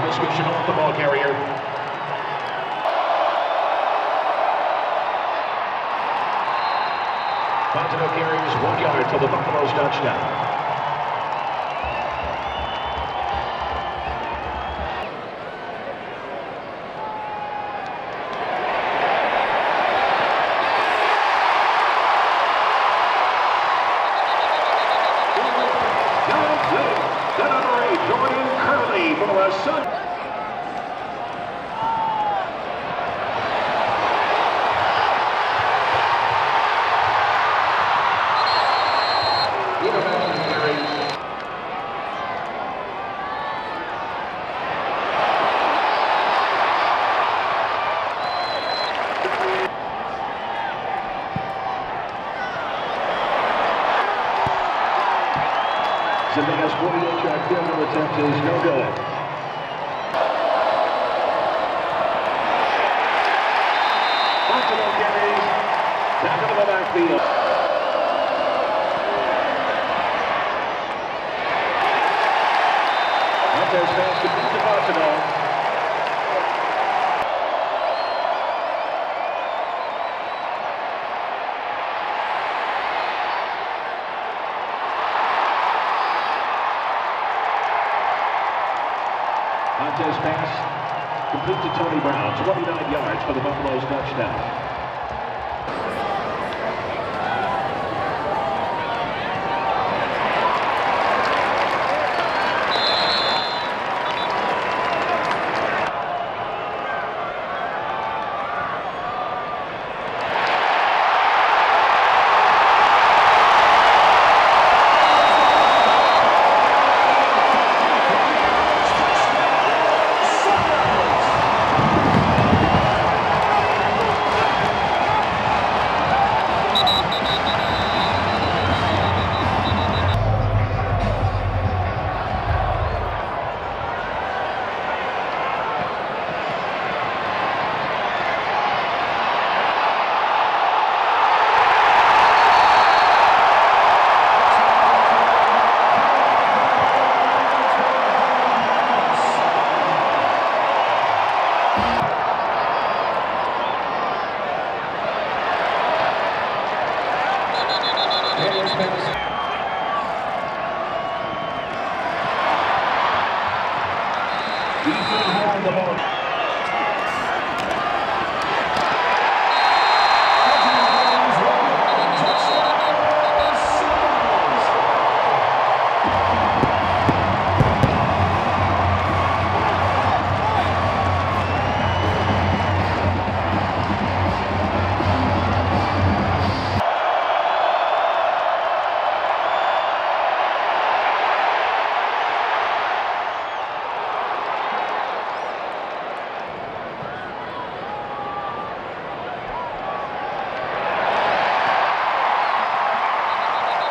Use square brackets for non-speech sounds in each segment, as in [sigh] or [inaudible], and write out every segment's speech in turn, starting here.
Prescott off the ball carrier. Fontenot carries one yard for the Buffaloes touchdown. Zemeckis attempt is no good. Back into the backfield. Montez pass to Pete Montez pass complete to Tony Brown. 29 yards for the Buffaloes touchdown.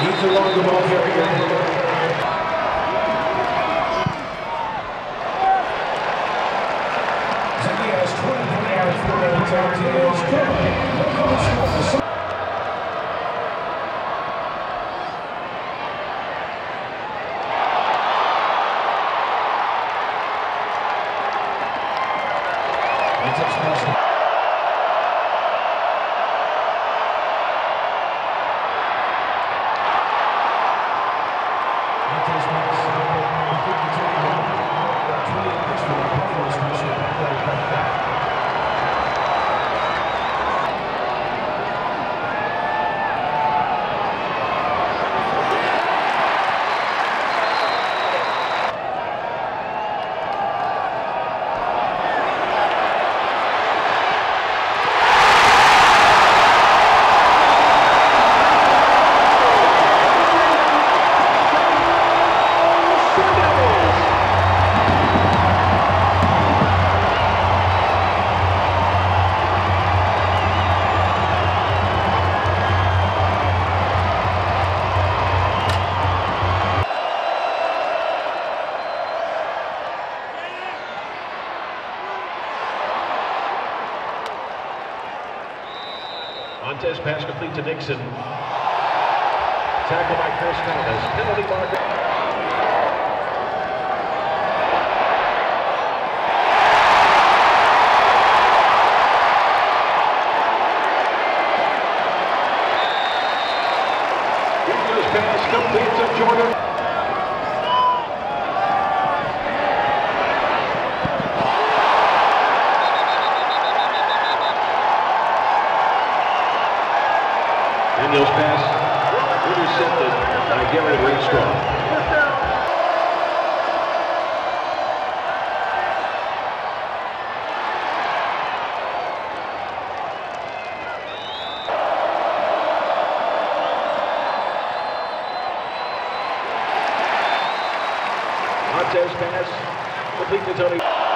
He's along the ball carrier. Montez pass complete to Nixon. Tackle by Chris Thomas. Penalty marker. Pass complete to Jordan. Montez pass complete to Tony.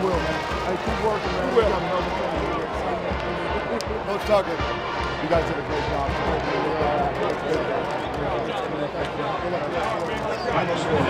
I will, man. Hey, keep working, man. We'll. [laughs] Coach Tucker, you guys did a great job. Thank you.